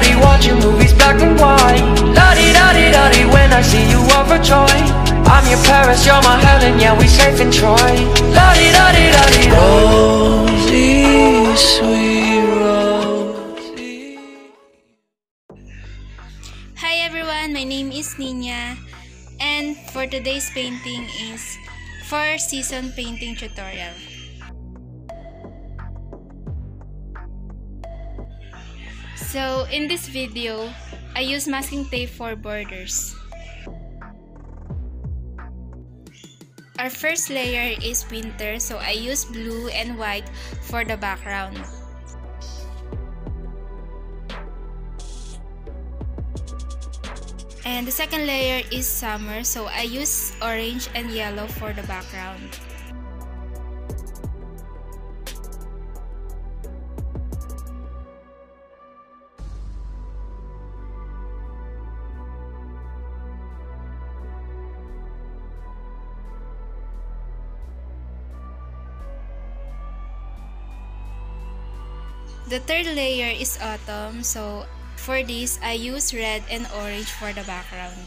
di watching movies black and white. La di da di da di, when I see you overjoyed. I'm your Paris, you're my heaven, yeah, we safe in Troy. La di da di da di, Rosie, sweet Rosie. Hi everyone, my name is Nina and for today's painting is four season painting tutorial. So in this video, I use masking tape for borders. Our first layer is winter so I use blue and white for the background. And the second layer is summer, so I use orange and yellow for the background. The third layer is autumn, so for this, I use red and orange for the background.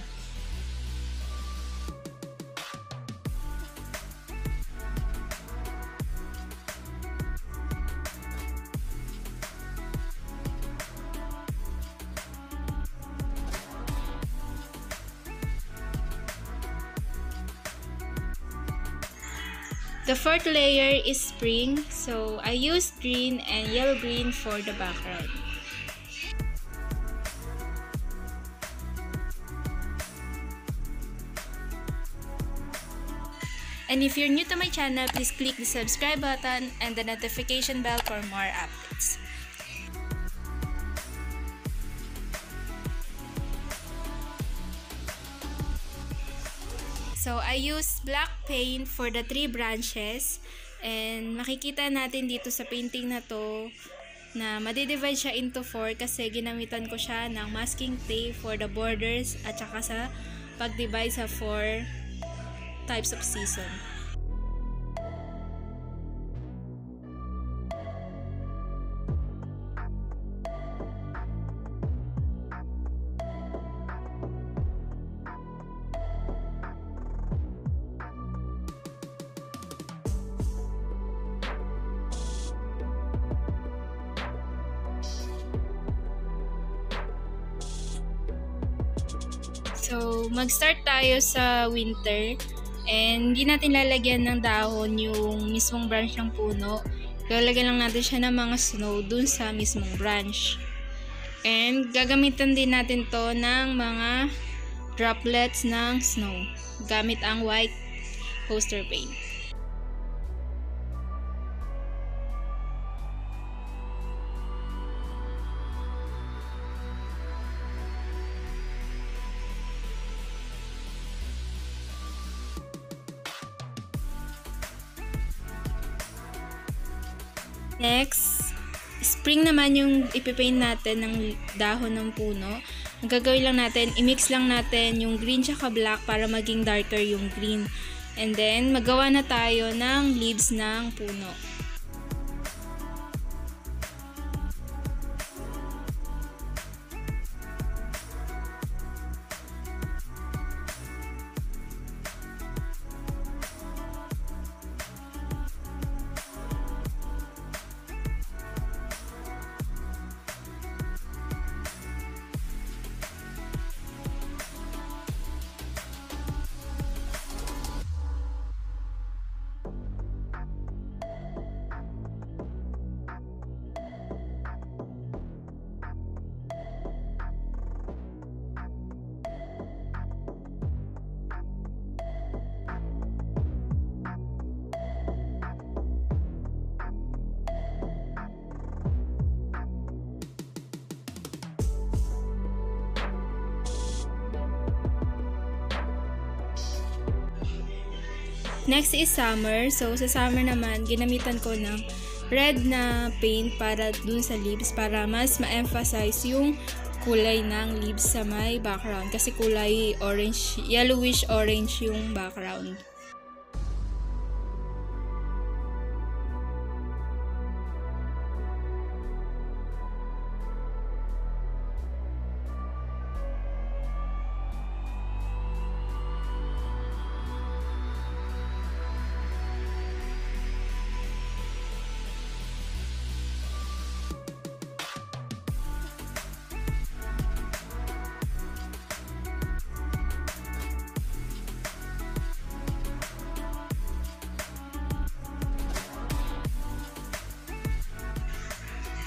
The fourth layer is spring, so I use green and yellow green for the background. And if you're new to my channel, please click the subscribe button and the notification bell for more updates. So, I use black paint for the three branches. And makikita natin dito sa painting na to na madidivide siya into 4 kasi ginamitan ko siya ng masking tape for the borders at saka sa pag-divide sa 4 types of season. So, mag-start tayo sa winter. And hindi natin lalagyan ng dahon yung mismong branch ng puno. Lalagyan lang natin siya ng mga snow dun sa mismong branch. And gagamitan din natin to ng mga droplets ng snow gamit ang white poster paint. Next, spring naman yung ipipaint natin ng dahon ng puno. Ang gagawin lang natin, i-mix lang natin yung green tsaka black para maging darker yung green. And then, magawa na tayo ng leaves ng puno. Next is summer. So, sa summer naman, ginamitan ko ng red na paint para dun sa leaves para mas ma-emphasize yung kulay ng leaves sa may background kasi kulay orange, yellowish orange yung background.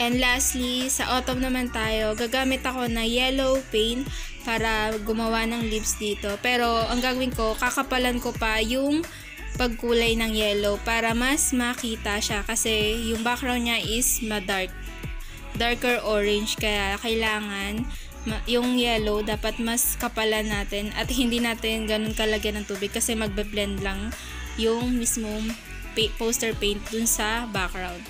And lastly, sa autumn naman tayo, gagamit ako na yellow paint para gumawa ng lips dito. Pero ang gagawin ko, kakapalan ko pa yung pagkulay ng yellow para mas makita siya kasi yung background niya is ma-dark. Darker orange kaya kailangan yung yellow dapat mas kapalan natin at hindi natin ganun kalagyan ng tubig kasi magbe-blend lang yung mismong poster paint dun sa background.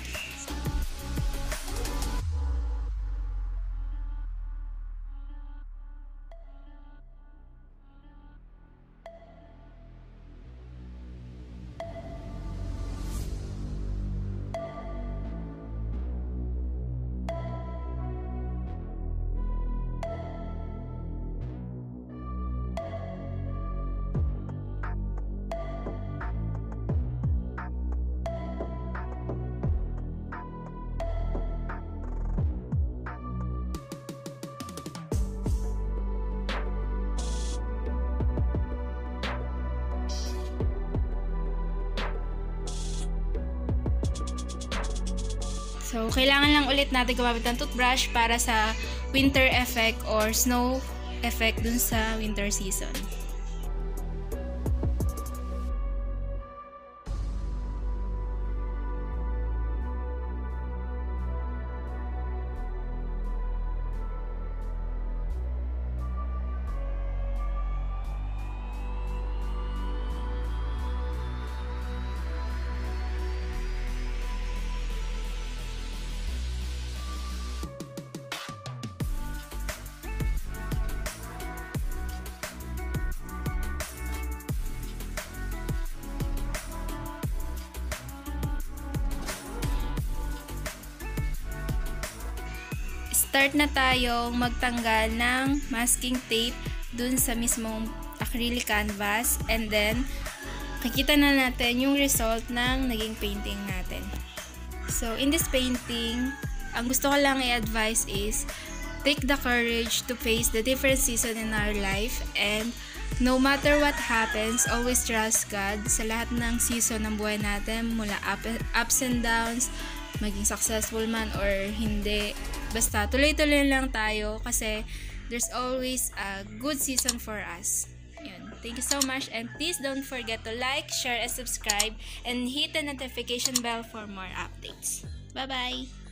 So, kailangan lang ulit natin gumamit ng toothbrush para sa winter effect or snow effect dun sa winter season. Start na tayong magtanggal ng masking tape dun sa mismong acrylic canvas and then makikita na natin yung result ng naging painting natin. So, in this painting, ang gusto ko lang i-advise is take the courage to face the different season in our life and no matter what happens, always trust God sa lahat ng season ng buhay natin mula up, ups and downs, maging successful man or hindi Basta tuloy-tuloy lang tayo kasi there's always a good season for us. Yun. Thank you so much and please don't forget to like, share, and subscribe and hit the notification bell for more updates. Bye-bye!